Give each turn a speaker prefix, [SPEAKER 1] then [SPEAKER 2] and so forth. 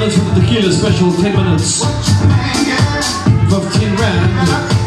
[SPEAKER 1] minutes with the tequila special 10 minutes. 15 rand.